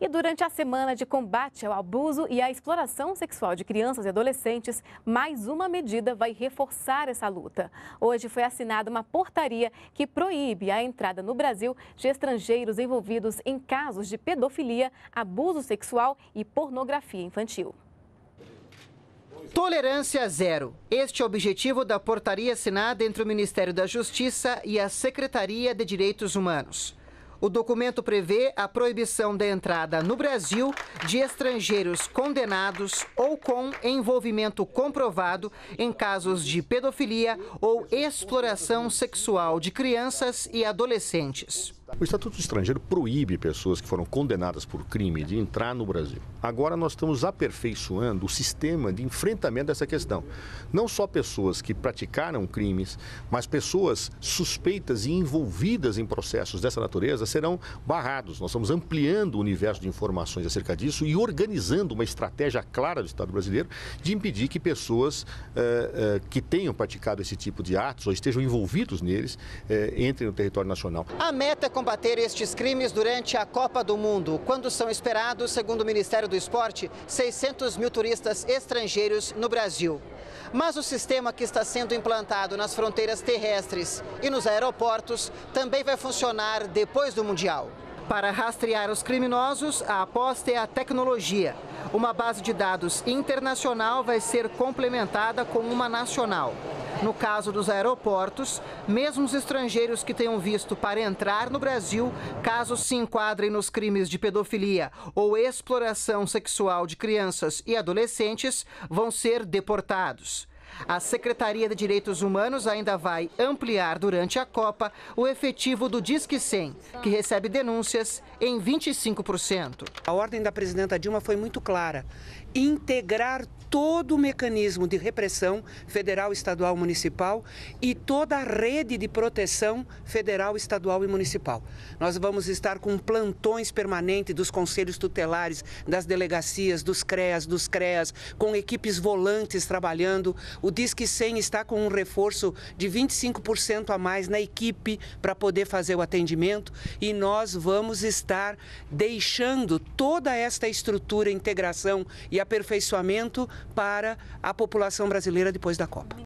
E durante a semana de combate ao abuso e à exploração sexual de crianças e adolescentes, mais uma medida vai reforçar essa luta. Hoje foi assinada uma portaria que proíbe a entrada no Brasil de estrangeiros envolvidos em casos de pedofilia, abuso sexual e pornografia infantil. Tolerância zero. Este é o objetivo da portaria assinada entre o Ministério da Justiça e a Secretaria de Direitos Humanos. O documento prevê a proibição da entrada no Brasil de estrangeiros condenados ou com envolvimento comprovado em casos de pedofilia ou exploração sexual de crianças e adolescentes. O Estatuto do Estrangeiro proíbe pessoas que foram condenadas por crime de entrar no Brasil. Agora nós estamos aperfeiçoando o sistema de enfrentamento dessa questão. Não só pessoas que praticaram crimes, mas pessoas suspeitas e envolvidas em processos dessa natureza serão barrados. Nós estamos ampliando o universo de informações acerca disso e organizando uma estratégia clara do Estado brasileiro de impedir que pessoas eh, eh, que tenham praticado esse tipo de atos ou estejam envolvidos neles eh, entrem no território nacional. A meta é combater estes crimes durante a Copa do Mundo, quando são esperados, segundo o Ministério do Esporte, 600 mil turistas estrangeiros no Brasil. Mas o sistema que está sendo implantado nas fronteiras terrestres e nos aeroportos também vai funcionar depois do Mundial. Para rastrear os criminosos, a aposta é a tecnologia. Uma base de dados internacional vai ser complementada com uma nacional. No caso dos aeroportos, mesmo os estrangeiros que tenham visto para entrar no Brasil, caso se enquadrem nos crimes de pedofilia ou exploração sexual de crianças e adolescentes, vão ser deportados. A Secretaria de Direitos Humanos ainda vai ampliar durante a Copa o efetivo do Disque 100, que recebe denúncias em 25%. A ordem da presidenta Dilma foi muito clara: integrar todo o mecanismo de repressão federal, estadual, municipal e toda a rede de proteção federal, estadual e municipal. Nós vamos estar com plantões permanentes dos conselhos tutelares, das delegacias, dos CREAS, dos CREAS, com equipes volantes trabalhando. O Disque 100 está com um reforço de 25% a mais na equipe para poder fazer o atendimento e nós vamos estar deixando toda esta estrutura, integração e aperfeiçoamento para a população brasileira depois da Copa.